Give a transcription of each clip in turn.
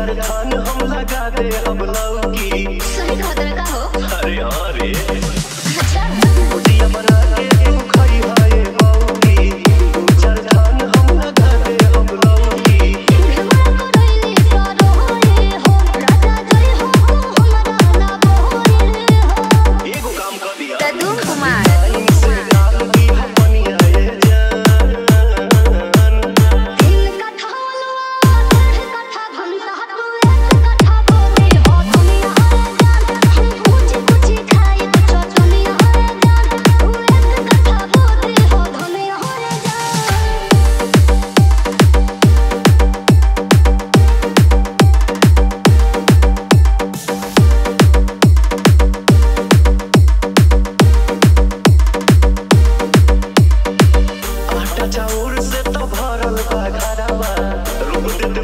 दरखान हम लगा दे अब लव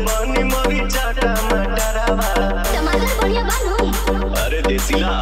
बनी मरी चाटा मटरवा टमाटर बढ़िया बन। अरे देसी ला